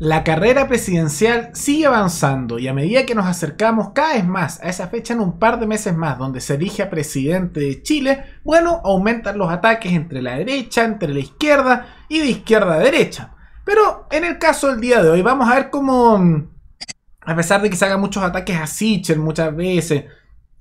La carrera presidencial sigue avanzando y a medida que nos acercamos cada vez más a esa fecha en un par de meses más donde se elige a presidente de Chile, bueno, aumentan los ataques entre la derecha, entre la izquierda y de izquierda a derecha. Pero en el caso del día de hoy vamos a ver cómo, a pesar de que se hagan muchos ataques a Sichel muchas veces,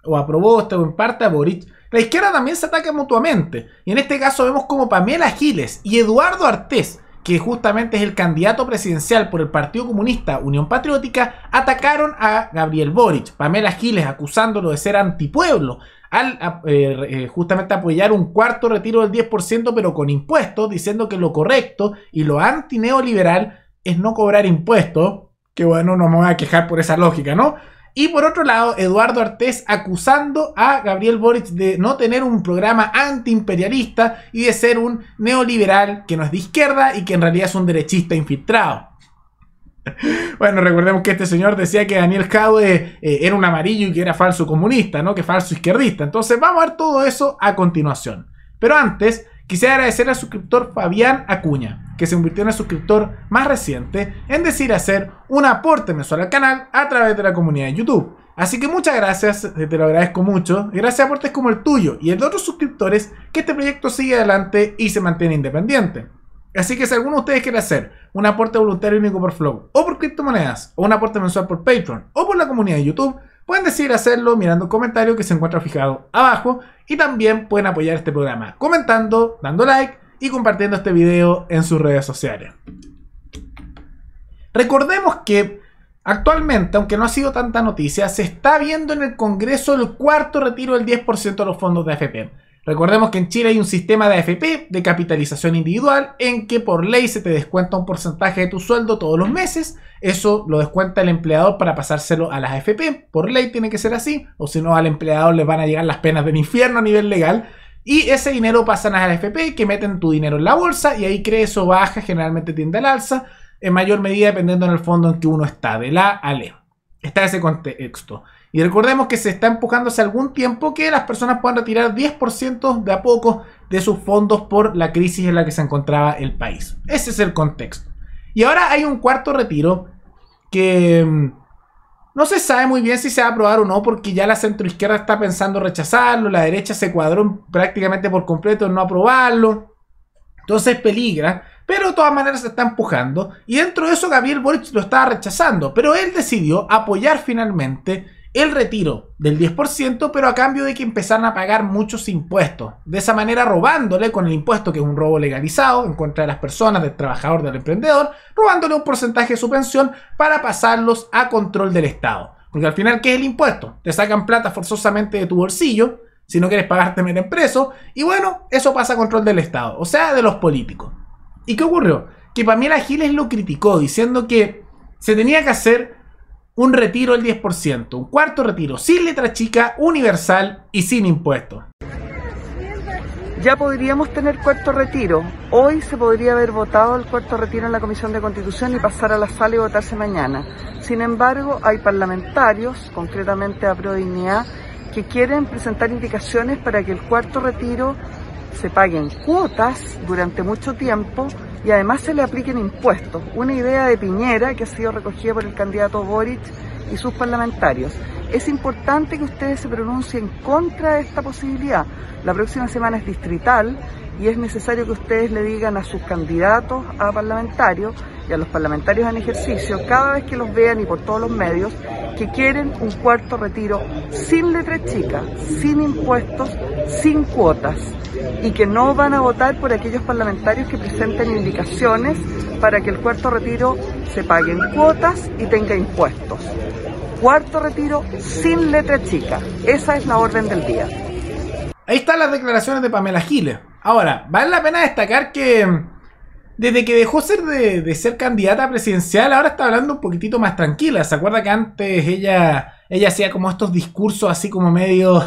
o a Proboste o en parte a Boric, la izquierda también se ataca mutuamente. Y en este caso vemos como Pamela Giles y Eduardo Artés que justamente es el candidato presidencial por el Partido Comunista Unión Patriótica, atacaron a Gabriel Boric, Pamela Giles acusándolo de ser antipueblo, al eh, eh, justamente apoyar un cuarto retiro del 10% pero con impuestos, diciendo que lo correcto y lo antineoliberal es no cobrar impuestos, que bueno, no me voy a quejar por esa lógica, ¿no? Y por otro lado, Eduardo Artés acusando a Gabriel Boric de no tener un programa antiimperialista y de ser un neoliberal que no es de izquierda y que en realidad es un derechista infiltrado. Bueno, recordemos que este señor decía que Daniel Jaude eh, era un amarillo y que era falso comunista, ¿no? Que falso izquierdista. Entonces vamos a ver todo eso a continuación. Pero antes, Quisiera agradecer al suscriptor Fabián Acuña, que se convirtió en el suscriptor más reciente en decir hacer un aporte mensual al canal a través de la comunidad de YouTube. Así que muchas gracias, te lo agradezco mucho. Gracias a aportes como el tuyo y el de otros suscriptores que este proyecto sigue adelante y se mantiene independiente. Así que si alguno de ustedes quiere hacer un aporte voluntario único por Flow, o por criptomonedas, o un aporte mensual por Patreon, o por la comunidad de YouTube, pueden decidir hacerlo mirando el comentario que se encuentra fijado abajo y también pueden apoyar este programa comentando, dando like y compartiendo este video en sus redes sociales. Recordemos que actualmente, aunque no ha sido tanta noticia, se está viendo en el Congreso el cuarto retiro del 10% de los fondos de AFP. Recordemos que en Chile hay un sistema de AFP de capitalización individual en que por ley se te descuenta un porcentaje de tu sueldo todos los meses. Eso lo descuenta el empleador para pasárselo a las AFP. Por ley tiene que ser así, o si no al empleador le van a llegar las penas del infierno a nivel legal. Y ese dinero pasa a las AFP que meten tu dinero en la bolsa y ahí crece o baja, generalmente tiende al alza, en mayor medida dependiendo en el fondo en que uno está, de la a le. Está ese contexto. Y recordemos que se está empujando hace algún tiempo que las personas puedan retirar 10% de a poco de sus fondos por la crisis en la que se encontraba el país. Ese es el contexto. Y ahora hay un cuarto retiro que mm, no se sabe muy bien si se va a aprobar o no, porque ya la centroizquierda está pensando rechazarlo, la derecha se cuadró prácticamente por completo en no aprobarlo. Entonces peligra, pero de todas maneras se está empujando. Y dentro de eso Gabriel Boric lo estaba rechazando, pero él decidió apoyar finalmente el retiro del 10%, pero a cambio de que empezaran a pagar muchos impuestos. De esa manera robándole con el impuesto, que es un robo legalizado en contra de las personas, del trabajador, del emprendedor, robándole un porcentaje de su pensión para pasarlos a control del Estado. Porque al final, ¿qué es el impuesto? Te sacan plata forzosamente de tu bolsillo, si no quieres pagarte te meten preso, y bueno, eso pasa a control del Estado, o sea, de los políticos. ¿Y qué ocurrió? Que Pamela Giles lo criticó, diciendo que se tenía que hacer un retiro del 10%, un cuarto retiro sin letra chica, universal y sin impuestos. Ya podríamos tener cuarto retiro. Hoy se podría haber votado el cuarto retiro en la Comisión de Constitución y pasar a la sala y votarse mañana. Sin embargo, hay parlamentarios, concretamente a Prodignidad, que quieren presentar indicaciones para que el cuarto retiro se pague en cuotas durante mucho tiempo y además se le apliquen impuestos. Una idea de Piñera que ha sido recogida por el candidato Boric y sus parlamentarios. Es importante que ustedes se pronuncien contra esta posibilidad. La próxima semana es distrital y es necesario que ustedes le digan a sus candidatos a parlamentarios y a los parlamentarios en ejercicio, cada vez que los vean y por todos los medios, que quieren un cuarto retiro sin letra chica, sin impuestos, sin cuotas y que no van a votar por aquellos parlamentarios que presenten indicaciones para que el cuarto retiro se pague en cuotas y tenga impuestos. Cuarto retiro sin letra chica. Esa es la orden del día. Ahí están las declaraciones de Pamela Giles. Ahora, vale la pena destacar que desde que dejó ser de, ser candidata presidencial, ahora está hablando un poquitito más tranquila. ¿Se acuerda que antes ella, ella hacía como estos discursos así como medio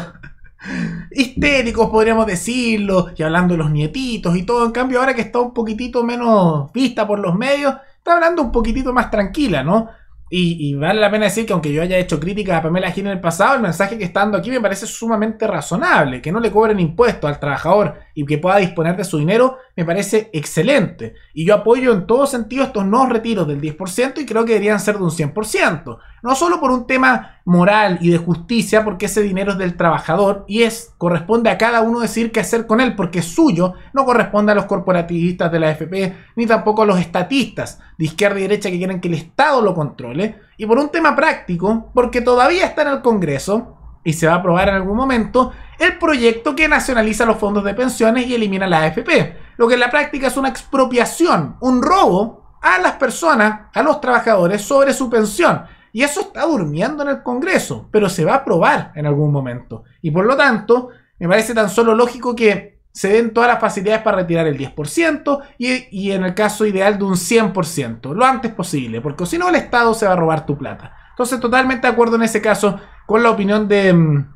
histéricos, podríamos decirlo, y hablando de los nietitos y todo. En cambio, ahora que está un poquitito menos vista por los medios, está hablando un poquitito más tranquila, ¿no? Y, vale la pena decir que aunque yo haya hecho críticas a Pamela Gil en el pasado, el mensaje que estando aquí me parece sumamente razonable. Que no le cobren impuestos al trabajador y que pueda disponer de su dinero me parece excelente. Y yo apoyo en todo sentido estos nuevos retiros del 10% y creo que deberían ser de un 100%. No solo por un tema moral y de justicia, porque ese dinero es del trabajador y es corresponde a cada uno decir qué hacer con él, porque es suyo, no corresponde a los corporativistas de la AFP, ni tampoco a los estatistas de izquierda y derecha que quieren que el Estado lo controle. Y por un tema práctico, porque todavía está en el Congreso, y se va a aprobar en algún momento, el proyecto que nacionaliza los fondos de pensiones y elimina la AFP, lo que en la práctica es una expropiación, un robo a las personas, a los trabajadores sobre su pensión. Y eso está durmiendo en el Congreso, pero se va a aprobar en algún momento. Y por lo tanto, me parece tan solo lógico que se den todas las facilidades para retirar el 10% y, en el caso ideal de un 100%, lo antes posible, porque si no el Estado se va a robar tu plata. Entonces, totalmente de acuerdo en ese caso con la opinión de, mm,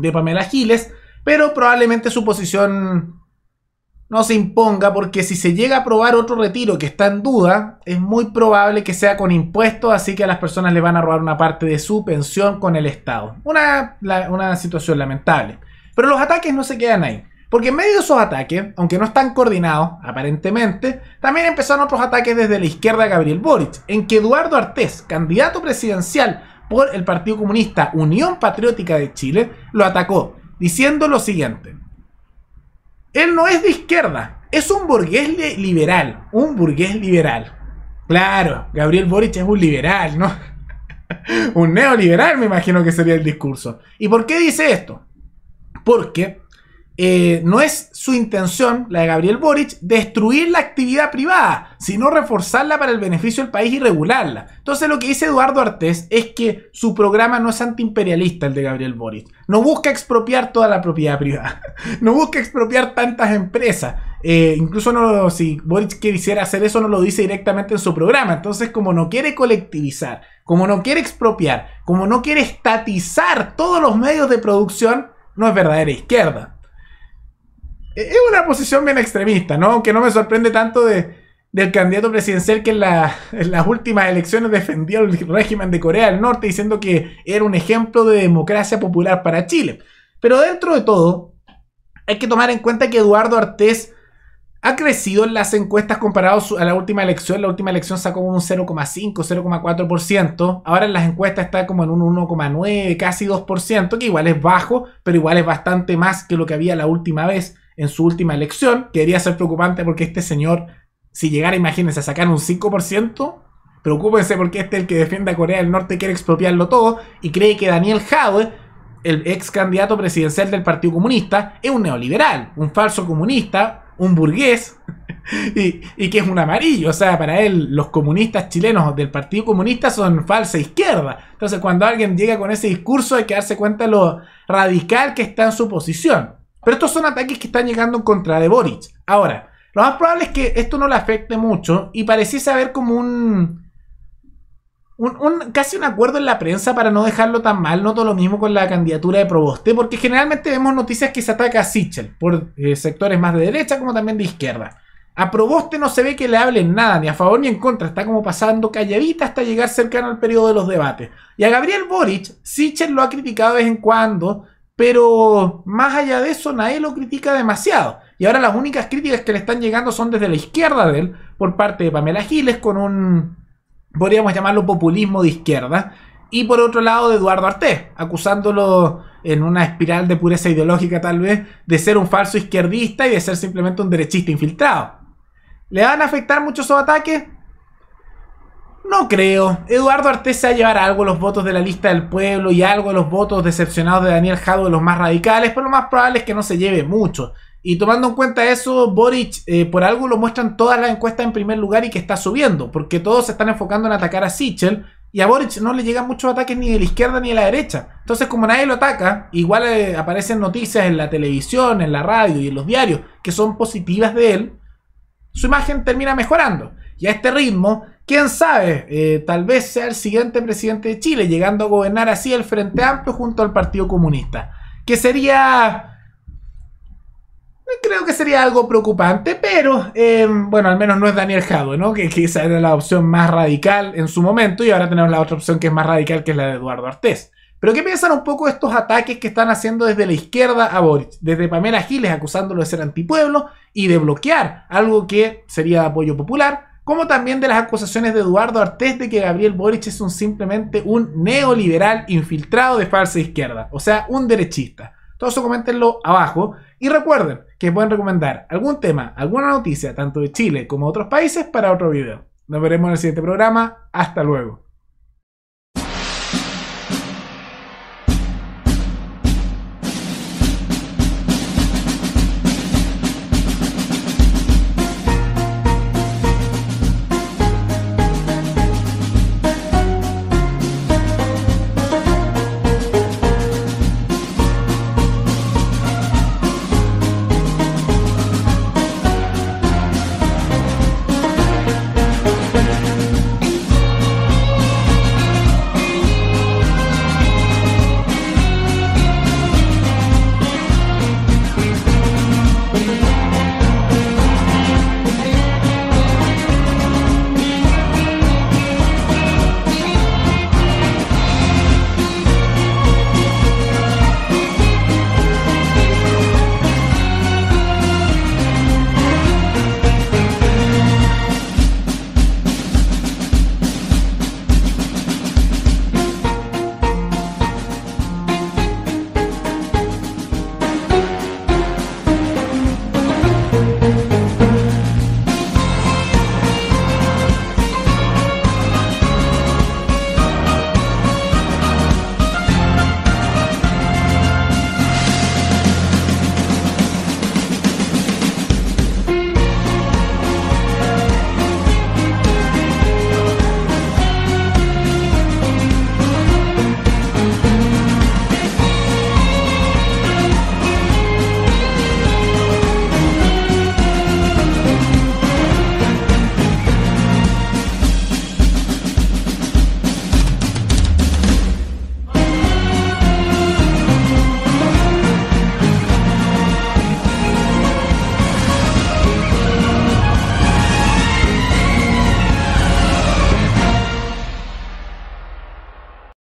de Pamela Giles, pero probablemente su posición no se imponga porque si se llega a aprobar otro retiro que está en duda, es muy probable que sea con impuestos, así que a las personas le van a robar una parte de su pensión con el Estado. Una, una situación lamentable. Pero los ataques no se quedan ahí. Porque en medio de esos ataques, aunque no están coordinados, aparentemente, también empezaron otros ataques desde la izquierda de Gabriel Boric, en que Eduardo Artés, candidato presidencial por el Partido Comunista Unión Patriótica de Chile, lo atacó, diciendo lo siguiente. Él no es de izquierda, es un burgués liberal, un burgués liberal. Claro, Gabriel Boric es un liberal, ¿no? un neoliberal me imagino que sería el discurso. ¿Y por qué dice esto? Porque eh, no es su intención, la de Gabriel Boric, destruir la actividad privada, sino reforzarla para el beneficio del país y regularla. Entonces lo que dice Eduardo Artés es que su programa no es antiimperialista, el de Gabriel Boric. No busca expropiar toda la propiedad privada. no busca expropiar tantas empresas. Eh, incluso si Boric quisiera hacer eso, no lo dice directamente en su programa. Entonces, como no quiere colectivizar, como no quiere expropiar, como no quiere estatizar todos los medios de producción, no es verdadera izquierda es una posición bien extremista, ¿no? Aunque no me sorprende tanto de, del candidato presidencial que en, las últimas elecciones defendió el régimen de Corea del Norte diciendo que era un ejemplo de democracia popular para Chile. Pero dentro de todo, hay que tomar en cuenta que Eduardo Artés ha crecido en las encuestas comparado a la última elección. La última elección sacó un 0,5, 0,4%. Ahora en las encuestas está como en un 1,9, casi 2%, que igual es bajo, pero igual es bastante más que lo que había la última vez en su última elección, que ser preocupante porque este señor, si llegara, imagínense, a sacar un 5%, preocúpense porque este, el que defiende a Corea del Norte, quiere expropiarlo todo y cree que Daniel Jadwe, el ex candidato presidencial del Partido Comunista, es un neoliberal, un falso comunista, un burgués y, que es un amarillo. O sea, para él los comunistas chilenos del Partido Comunista son falsa izquierda. Entonces cuando alguien llega con ese discurso hay que darse cuenta de lo radical que está en su posición. Pero estos son ataques que están llegando en contra de Boric. Ahora, lo más probable es que esto no le afecte mucho y pareciese haber como un, un, casi un acuerdo en la prensa para no dejarlo tan mal. Noto lo mismo con la candidatura de Proboste, porque generalmente vemos noticias que se ataca a Sichel por eh, sectores más de derecha como también de izquierda. A Proboste no se ve que le hablen nada, ni a favor ni en contra. Está como pasando calladita hasta llegar cercano al periodo de los debates. Y a Gabriel Boric, Sichel lo ha criticado de vez en cuando, pero más allá de eso, nadie lo critica demasiado. Y ahora las únicas críticas que le están llegando son desde la izquierda de él, por parte de Pamela Giles, con un, podríamos llamarlo, populismo de izquierda. Y por otro lado de Eduardo Artés, acusándolo en una espiral de pureza ideológica tal vez, de ser un falso izquierdista y de ser simplemente un derechista infiltrado. ¿Le van a afectar mucho esos ataques? No creo. Eduardo Artés se va a llevar algo los votos de la lista del pueblo y algo los votos decepcionados de Daniel Jado de los más radicales, pero lo más probable es que no se lleve mucho. Y tomando en cuenta eso, Boric eh, por algo lo muestran todas las encuestas en primer lugar y que está subiendo, porque todos se están enfocando en atacar a Sichel y a Boric no le llegan muchos ataques ni de la izquierda ni de la derecha. Entonces, como nadie lo ataca, igual eh, aparecen noticias en la televisión, en la radio y en los diarios que son positivas de él, su imagen termina mejorando. Y a este ritmo, quién sabe, eh, tal vez sea el siguiente presidente de Chile, llegando a gobernar así el Frente Amplio junto al Partido Comunista. Que sería... creo que sería algo preocupante, pero eh, bueno, al menos no es Daniel Jadwe, ¿no? Que, que, esa era la opción más radical en su momento y ahora tenemos la otra opción que es más radical, que es la de Eduardo Artés. Pero ¿qué piensan un poco estos ataques que están haciendo desde la izquierda a Boric? Desde Pamela Giles acusándolo de ser antipueblo y de bloquear algo que sería de apoyo popular, como también de las acusaciones de Eduardo Artés de que Gabriel Boric es un, simplemente un neoliberal infiltrado de falsa izquierda, o sea, un derechista. Todo eso coméntenlo abajo y recuerden que pueden recomendar algún tema, alguna noticia, tanto de Chile como de otros países, para otro video. Nos veremos en el siguiente programa. Hasta luego.